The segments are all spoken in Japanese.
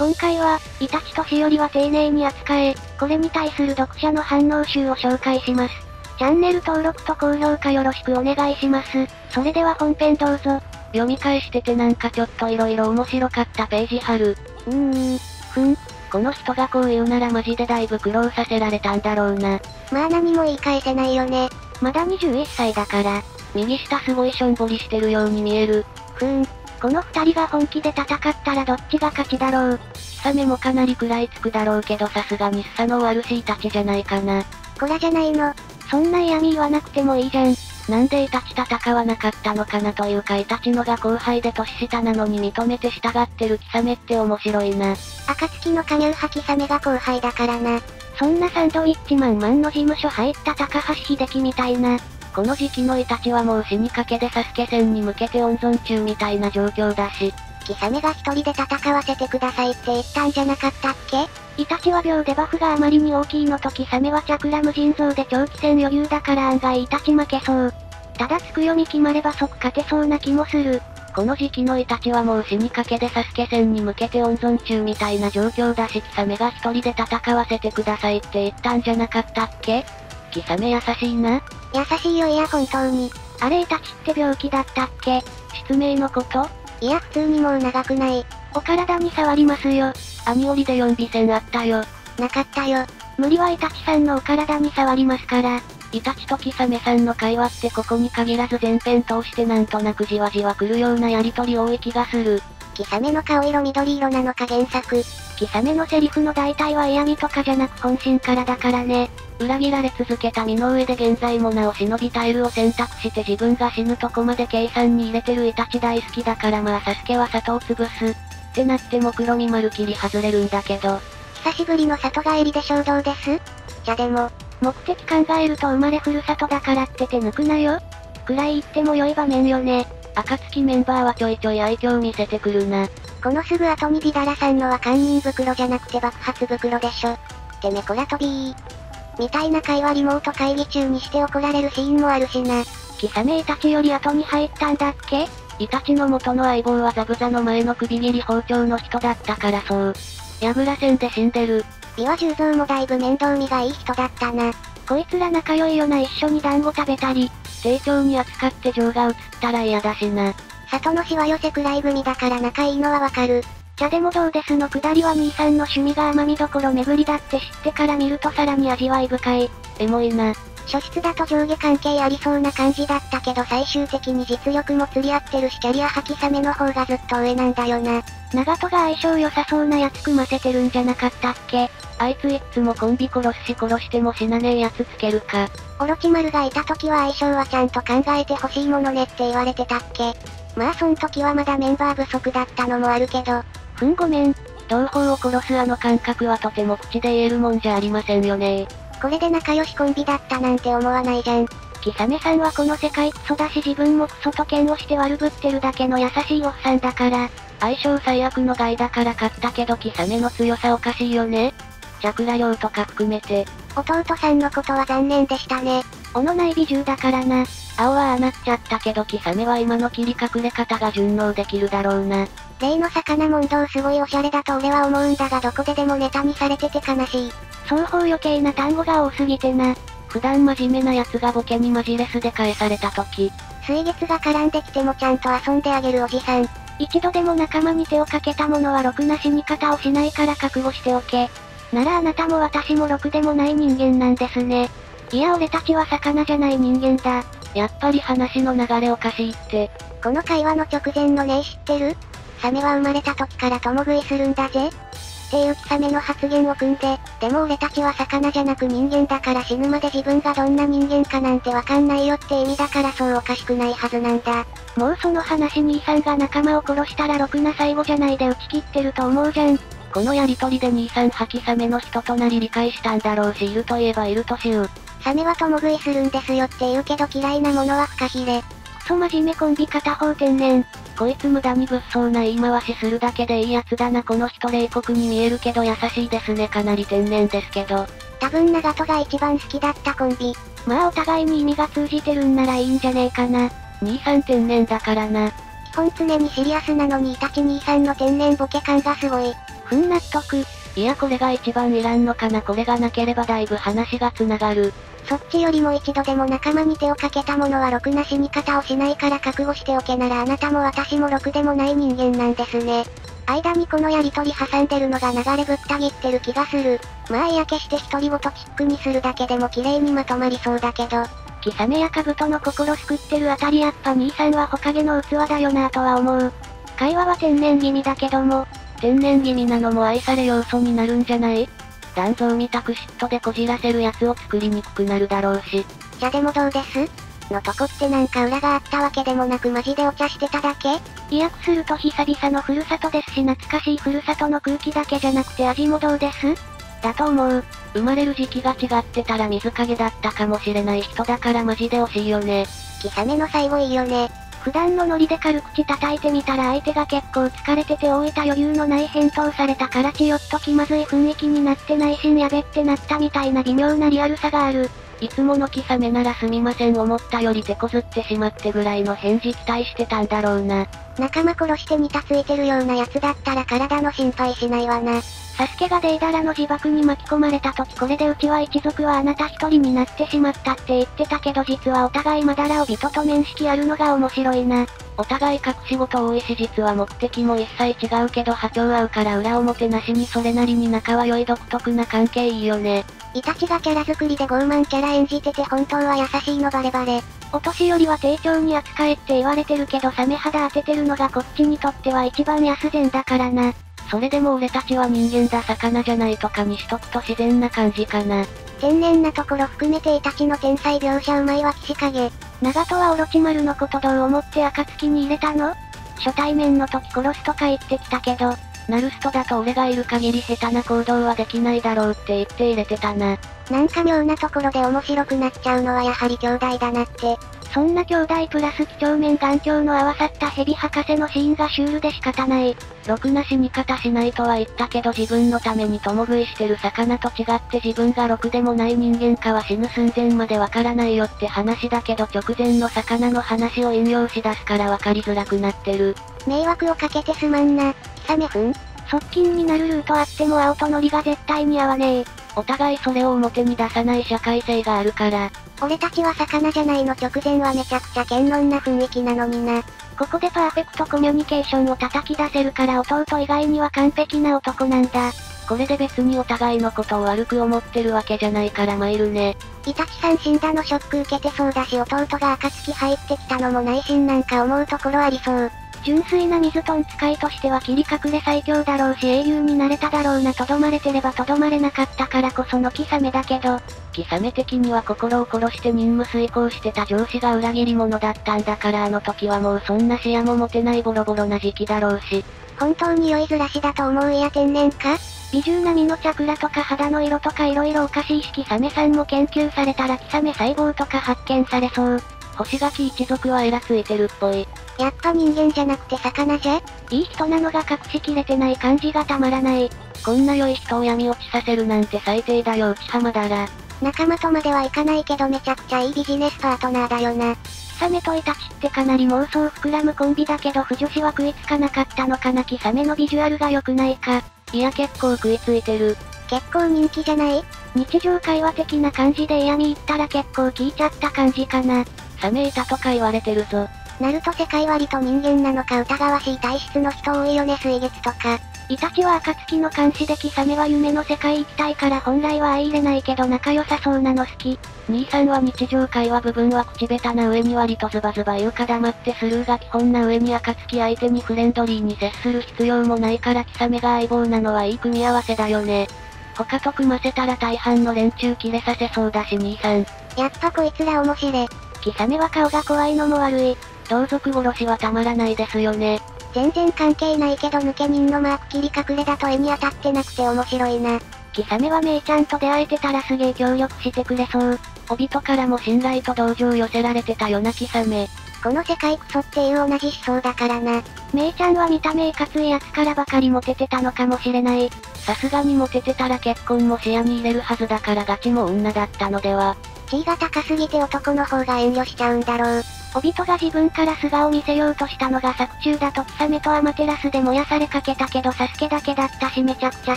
今回は、イタチとしおりは丁寧に扱え、これに対する読者の反応集を紹介します。チャンネル登録と高評価よろしくお願いします。それでは本編どうぞ。読み返しててなんかちょっと色々面白かったページ貼る。うーん、ふん。この人がこう言うならマジでだいぶ苦労させられたんだろうな。まあ何も言い返せないよね。まだ21歳だから、右下すごいしょんぼりしてるように見える。ふーん。この二人が本気で戦ったらどっちが勝ちだろう。サメもかなり食らいつくだろうけどさすがにスサの悪しいたちじゃないかな。こらじゃないの。そんな嫌味言わなくてもいいじゃん。なんでイタチ戦わなかったのかなというかイタチのが後輩で年下なのに認めて従ってるキサメって面白いな。暁の加入派キサメが後輩だからな。そんなサンドウィッチマンマンの事務所入った高橋秀樹みたいな。この時期のイタチはもう死にかけでサスケ戦に向けて温存中みたいな状況だし。キサメが一人で戦わせてくださいって言ったんじゃなかったっけ？イタチは秒でバフがあまりに大きいのとキサメはチャクラ無尽蔵で長期戦余裕だから案外イタチ負けそう。ただつくよみ決まれば即勝てそうな気もする。この時期のイタチはもう死にかけでサスケ戦に向けて温存中みたいな状況だしキサメが一人で戦わせてくださいって言ったんじゃなかったっけ？キサメ優しいな。優しいよいや本当に。あれイタチって病気だった。っけ失明のこといや普通にもう長くない。お体に触りますよ。兄折で4尾線あった。よ。なかった。よ。無理はイタチさんのお体に触りますから。イタチとキサメさんの会話ってここに限らず全編通してなんとなくじわじわ来るようなやりとり多い気がする。キサメの顔色緑色なのか原作。キサメのセリフの大体は嫌味とかじゃなく本心からだからね。裏切られ続けた身の上で現在もなお忍びタイルを選択して自分が死ぬとこまで計算に入れてるイタチ大好きだからまあサスケは里を潰す。ってなっても黒身丸切り外れるんだけど。久しぶりの里帰りで衝動です。じゃでも、目的考えると生まれふるさ とだからって手抜くなよ。くらい言っても良い場面よね。暁メンバーはちょいちょい愛嬌見せてくるな。このすぐ後にビダラさんのは堪忍袋じゃなくて爆発袋でしょ。てめこらとびー。みたいな会話リモート会議中にして怒られるシーンもあるしな。キサメイタチより後に入ったんだっけ？イタチの元の相棒はザブザの前の首切り包丁の人だったからそう。ヤグラ戦で死んでる。ビワ十三もだいぶ面倒見がいい人だったな。こいつら仲良いよな一緒に団子食べたり。丁重に扱って情が移ったら嫌だしな。里のしわ寄せくらい組だから仲いいのはわかる。茶でもどうですのくだりは兄さんの趣味が甘みどころ巡りだって知ってから見るとさらに味わい深い。エモいな。初出だと上下関係ありそうな感じだったけど最終的に実力も釣り合ってるしキャリア吐きさめの方がずっと上なんだよな。長門が相性良さそうなやつ組ませてるんじゃなかったっけ？あいついっつもコンビ殺すし殺しても死なねえやつつけるか。オロチマルがいた時は相性はちゃんと考えてほしいものねって言われてたっけ？まあそん時はまだメンバー不足だったのもあるけど、ふんごめん。同胞を殺すあの感覚はとても口で言えるもんじゃありませんよねこれで仲良しコンビだったなんて思わないじゃん。キサメさんはこの世界クソだし自分もクソと剣をして悪ぶってるだけの優しいおっさんだから。相性最悪の害だから勝ったけどキサメの強さおかしいよね。チャクラ量とか含めて。弟さんのことは残念でしたね。おのない美獣だからな。青はああなっちゃったけどキサメは今の切り隠れ方が順応できるだろうな。例の魚問答すごいオシャレだと俺は思うんだがどこででもネタにされてて悲しい。双方余計な単語が多すぎてな。普段真面目な奴がボケにマジレスで返された時。水月が絡んできてもちゃんと遊んであげるおじさん。一度でも仲間に手をかけた者はろくな死に方をしないから覚悟しておけ。ならあなたも私もろくでもない人間なんですね。いや俺たちは魚じゃない人間だ。やっぱり話の流れおかしいって。この会話の直前の例知ってる？サメは生まれた時から共食いするんだぜ。っていうキサメの発言を組んで、でも俺たちは魚じゃなく人間だから死ぬまで自分がどんな人間かなんてわかんないよって意味だからそうおかしくないはずなんだ。もうその話兄さんが仲間を殺したらろくな最後じゃないで打ち切ってると思うじゃん。このやりとりで兄さん吐きサメの人となり理解したんだろうしいるといえばいるとしゅう。サメは共食いするんですよって言うけど嫌いなものはフカヒレ。クソ真面目コンビ片方天然。こいつ無駄に物騒な言い回しするだけでいいやつだなこの人冷酷に見えるけど優しいですねかなり天然ですけど。多分長門が一番好きだったコンビ。まあお互いに意味が通じてるんならいいんじゃねえかな。兄さん天然だからな。基本常にシリアスなのにイタチ兄さんの天然ボケ感がすごい。ふん納得。いやこれが一番いらんのかなこれがなければだいぶ話が繋がる。そっちよりも一度でも仲間に手をかけた者はろくな死に方をしないから覚悟しておけならあなたも私もろくでもない人間なんですね。間にこのやりとり挟んでるのが流れぶった切ってる気がする。まあ嫌気して独り言チックにするだけでも綺麗にまとまりそうだけど。キサメやカブトの心救ってるあたりやっぱ兄さんはほかげの器だよなとは思う。会話は天然気味だけども、天然気味なのも愛され要素になるんじゃない？残像みたく嫉妬でこじらせるやつを作りにくくなるだろうし。じゃでもどうです？のとこってなんか裏があったわけでもなくマジでお茶してただけ？意訳すると久々のふるさとですし懐かしいふるさとの空気だけじゃなくて味もどうです？だと思う。生まれる時期が違ってたら水影だったかもしれない人だからマジで惜しいよね。キサメの最後いいよね。普段のノリで軽口叩いてみたら相手が結構疲れてて大分余裕のない返答されたからちよっと気まずい雰囲気になって内心やべってなったみたいな微妙なリアルさがある。いつものキサメならすみません思ったより手こずってしまってぐらいの返事期待してたんだろうな。仲間殺してにたついてるようなやつだったら体の心配しないわな。サスケがデイダラの自爆に巻き込まれた時これでうちは一族はあなた一人になってしまったって言ってたけど実はお互いまだらをビトと面識あるのが面白いな。お互い隠し事多いし実は目的も一切違うけど波長合うから裏表なしにそれなりに仲は良い独特な関係いいよね。イタチがキャラ作りで傲慢キャラ演じてて本当は優しいのバレバレ。お年寄りは丁重に扱えって言われてるけどサメ肌当ててるのがこっちにとっては一番安全だからな。それでも俺たちは人間だ魚じゃないとかにしとくと自然な感じかな。天然なところ含めてイタチの天才描写うまいわ岸影。長門はオロチマルのことどう思って暁に入れたの？初対面の時殺すとか言ってきたけど、ナルストだと俺がいる限り下手な行動はできないだろうって言って入れてたな。なんか妙なところで面白くなっちゃうのはやはり兄弟だなって。そんな兄弟プラス几帳面眼鏡の合わさったヘビ博士のシーンがシュールで仕方ない。ろくな死に方しないとは言ったけど自分のために共食いしてる魚と違って自分がろくでもない人間かは死ぬ寸前までわからないよって話だけど直前の魚の話を引用し出すからわかりづらくなってる。迷惑をかけてすまんな。キサメフン側近になるルートあっても青とノリが絶対に合わねえ。お互いそれを表に出さない社会性があるから。俺たちは魚じゃないの直前はめちゃくちゃ堅論な雰囲気なのにな。ここでパーフェクトコミュニケーションを叩き出せるから弟以外には完璧な男なんだ。これで別にお互いのことを悪く思ってるわけじゃないから参るね。イタチさん死んだのショック受けてそうだし弟が暁入ってきたのも内心なんか思うところありそう。純粋な水トン使いとしては切り隠れ最強だろうし英雄になれただろうなとどまれてればとどまれなかったからこそのキサメだけど、キサメ的には心を殺して任務遂行してた上司が裏切り者だったんだからあの時はもうそんな視野も持てないボロボロな時期だろうし。本当に酔いずらしだと思ういや天然か？美獣並みのチャクラとか肌の色とか色々おかしいしキサメさんも研究されたらキサメ細胞とか発見されそう。星垣一族はエラついてるっぽい。やっぱ人間じゃなくて魚じゃ？いい人なのが隠しきれてない感じがたまらない。こんな良い人を闇落ちさせるなんて最低だよ内浜だら。仲間とまではいかないけどめちゃくちゃいいビジネスパートナーだよな。サメとイタチってかなり妄想膨らむコンビだけど不女子は食いつかなかったのかな？キサメのビジュアルが良くないか。いや結構食いついてる。結構人気じゃない？日常会話的な感じで嫌味言ったら結構聞いちゃった感じかな。サメいたとか言われてるぞ。ナルト世界割と人間なのか疑わしい体質の人多いよね水月とか。イタチは暁の監視でキサメは夢の世界行きたいから本来は相入れないけど仲良さそうなの好き。兄さんは日常会話部分は口下手な上に割とズバズバ言うか黙ってスルーが基本な上に暁相手にフレンドリーに接する必要もないからキサメが相棒なのはいい組み合わせだよね。他と組ませたら大半の連中切れさせそうだし兄さん。やっぱこいつら面白い。キサメは顔が怖いのも悪い。同族殺しはたまらないですよね。全然関係ないけど抜け人のマーク切り隠れだと絵に当たってなくて面白いな。キサメはメイちゃんと出会えてたらすげえ協力してくれそう。オビトからも信頼と同情寄せられてたよなキサメ。この世界クソっていう同じ思想だからな。メイちゃんは見た目いかついやつからばかりモテてたのかもしれない。さすがにモテてたら結婚も視野に入れるはずだからガチも女だったのでは。地位が高すぎて男の方が遠慮しちゃうんだろう。お人が自分から素顔見せようとしたのが作中だとキサメとアマテラスで燃やされかけたけどサスケだけだったしめちゃくちゃ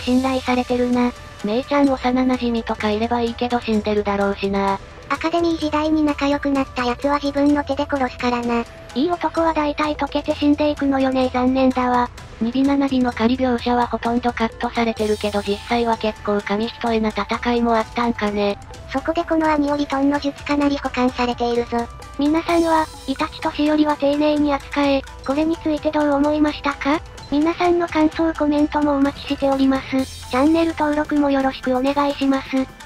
信頼されてるな。メイちゃん幼馴染とかいればいいけど死んでるだろうしな。アカデミー時代に仲良くなった奴は自分の手で殺すからな。いい男は大体溶けて死んでいくのよね残念だわ。ニビナナビの仮描写はほとんどカットされてるけど実際は結構紙一重な戦いもあったんかね。そこでこのアニオリトンの術かなり保管されているぞ。皆さんは、イタチとしおりは丁寧に扱え、これについてどう思いましたか？皆さんの感想コメントもお待ちしております。チャンネル登録もよろしくお願いします。